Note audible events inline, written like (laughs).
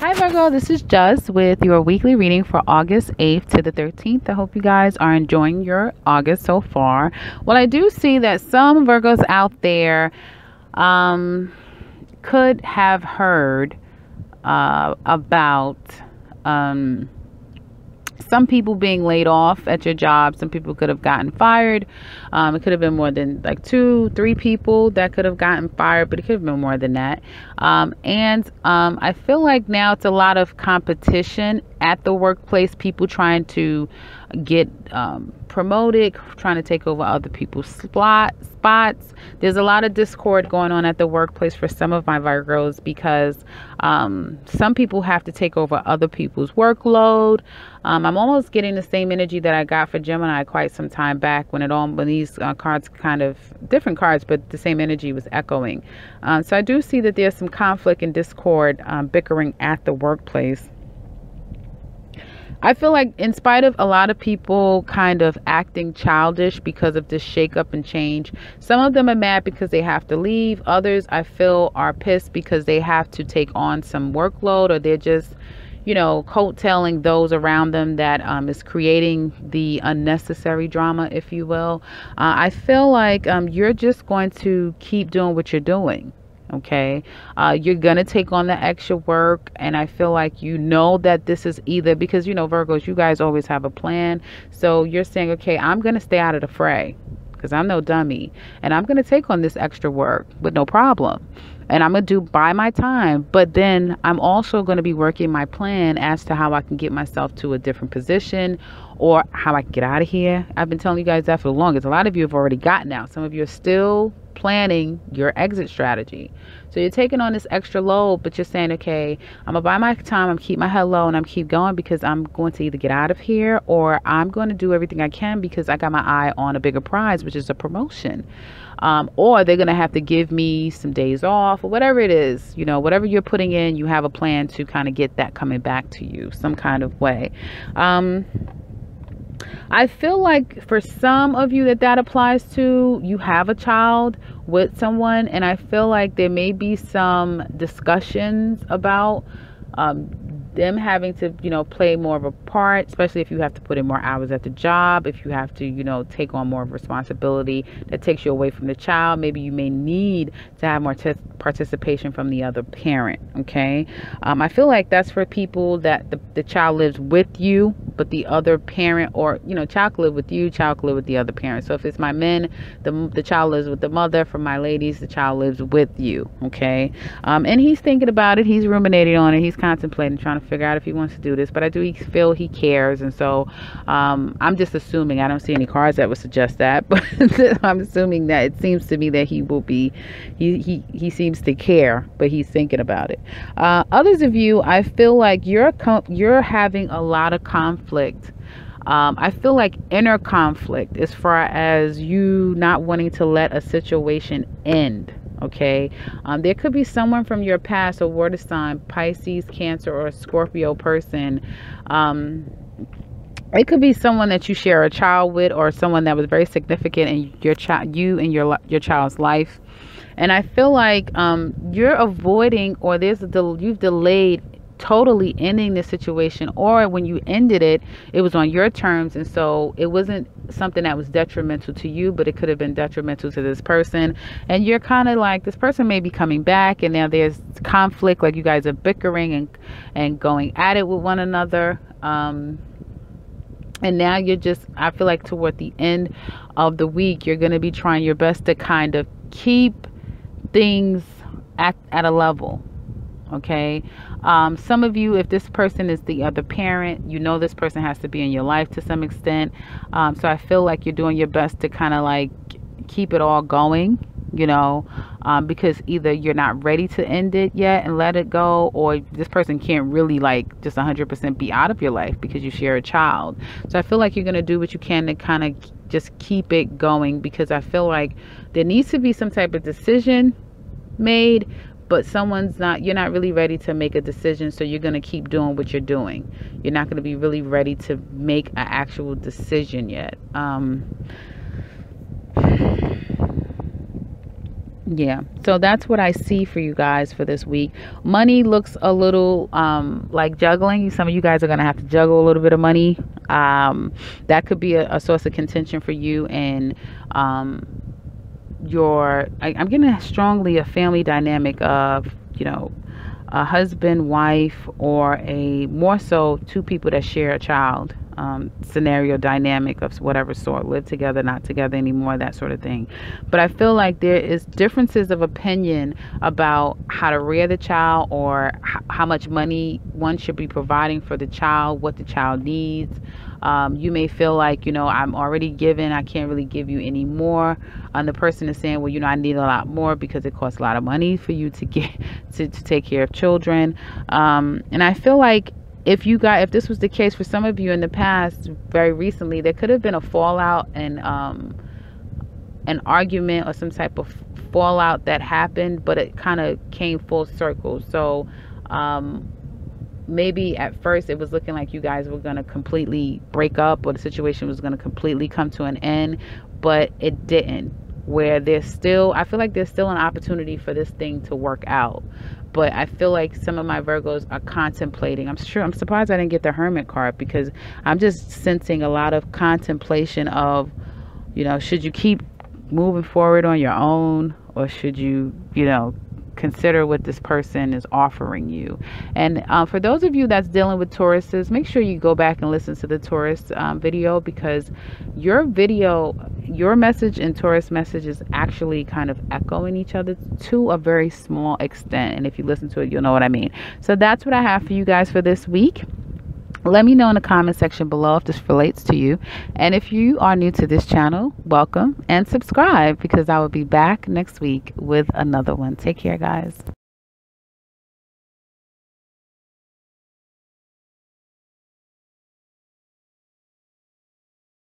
Hi Virgo, this is Just with your weekly reading for August 8th to the 13th. I hope you guys are enjoying your August so far. Well, I do see that some Virgos out there um, could have heard uh, about um, some people being laid off at your job. Some people could have gotten fired. Um, it could have been more than like two, three people that could have gotten fired, but it could have been more than that. Um, and um, I feel like now it's a lot of competition at the workplace, people trying to get um, promoted, trying to take over other people's spot, spots. There's a lot of discord going on at the workplace for some of my Virgos because um, some people have to take over other people's workload. Um, I'm almost getting the same energy that I got for Gemini quite some time back when it all when these uh, cards kind of different cards, but the same energy was echoing. Um, so I do see that there's some conflict and discord, um, bickering at the workplace. I feel like, in spite of a lot of people kind of acting childish because of this shakeup and change, some of them are mad because they have to leave. Others, I feel, are pissed because they have to take on some workload or they're just, you know, coattailing those around them that um, is creating the unnecessary drama, if you will. Uh, I feel like um, you're just going to keep doing what you're doing okay? Uh, you're gonna take on the extra work and i feel like you know that this is either because you know virgos you guys always have a plan. So you're saying okay i'm gonna stay out of the fray because i'm no dummy and i'm gonna take on this extra work with no problem and i'm gonna do by my time but then i'm also gonna be working my plan as to how i can get myself to a different position or how i get out of here i've been telling you guys that for the longest a lot of you have already gotten out some of you are still planning your exit strategy. So you're taking on this extra load, but you're saying, okay, I'm gonna buy my time, I'm keep my head low, and I'm keep going because I'm going to either get out of here or I'm going to do everything I can because I got my eye on a bigger prize, which is a promotion. Um, or they're gonna have to give me some days off or whatever it is. You know, whatever you're putting in, you have a plan to kind of get that coming back to you some kind of way. Um, I feel like for some of you that that applies to, you have a child with someone, and I feel like there may be some discussions about um, them having to, you know, play more of a part, especially if you have to put in more hours at the job, if you have to, you know, take on more of responsibility that takes you away from the child. Maybe you may need to have more t- participation from the other parent. Okay. Um, I feel like that's for people that the, the child lives with you, but the other parent, or, you know, child live with you, child live with the other parent. So if it's my men, the, the child lives with the mother. For my ladies, the child lives with you. Okay. Um, and he's thinking about it, he's ruminating on it, he's contemplating, trying to figure out if he wants to do this, but I do feel he cares, and so um, I'm just assuming. I don't see any cards that would suggest that, (laughs) but I'm assuming that it seems to me that he will be. He he he seems to care, but he's thinking about it. Uh, others of you, I feel like you're you're having a lot of conflict. Um, I feel like inner conflict as far as you not wanting to let a situation end okay? Um, there could be someone from your past a water sign pisces cancer or scorpio person. Um, it could be someone that you share a child with or someone that was very significant in your child you and your your child's life. And i feel like um, you're avoiding or there's a del- you've delayed totally ending the situation or when you ended it it was on your terms and so it wasn't something that was detrimental to you but it could have been detrimental to this person. And you're kind of like this person may be coming back and now there's conflict like you guys are bickering and and going at it with one another. Um and now you're just i feel like toward the end of the week you're going to be trying your best to kind of keep things at, at a level okay? Um, some of you if this person is the other parent you know this person has to be in your life to some extent. Um, so i feel like you're doing your best to kind of like keep it all going you know um, because either you're not ready to end it yet and let it go or this person can't really like just 100% be out of your life because you share a child. So i feel like you're going to do what you can to kind of just keep it going because i feel like there needs to be some type of decision made but someone's not you're not really ready to make a decision so you're going to keep doing what you're doing you're not going to be really ready to make an actual decision yet um, Yeah, so that's what I see for you guys for this week. Money looks a little um, like juggling. Some of you guys are going to have to juggle a little bit of money. Um, that could be a, a, source of contention for you and um, your. I, I'm getting strongly a family dynamic of, you know, a husband, wife, or a more so two people that share a child um, scenario dynamic of whatever sort, live together, not together anymore, that sort of thing. But I feel like there is differences of opinion about how to rear the child or h- how much money one should be providing for the child, what the child needs. Um, you may feel like, you know, I'm already given, I can't really give you any more. And the person is saying, well, you know, I need a lot more because it costs a lot of money for you to get (laughs) to, to take care of children. Um, and I feel like if you got if this was the case for some of you in the past very recently there could have been a fallout and um, an argument or some type of fallout that happened but it kind of came full circle. So um, maybe at first it was looking like you guys were going to completely break up or the situation was going to completely come to an end but it didn't where there's still i feel like there's still an opportunity for this thing to work out but I feel like some of my Virgos are contemplating. I'm sure I'm surprised I didn't get the Hermit card because I'm just sensing a lot of contemplation of, you know, should you keep moving forward on your own or should you, you know, consider what this person is offering you. And uh, for those of you that's dealing with Tauruses, make sure you go back and listen to the Taurus um, video because your video, your message and Taurus message is actually kind of echoing each other to a very small extent. And if you listen to it, you'll know what I mean. So that's what I have for you guys for this week. Let me know in the comment section below if this relates to you. And if you are new to this channel, welcome and subscribe because I will be back next week with another one. Take care, guys.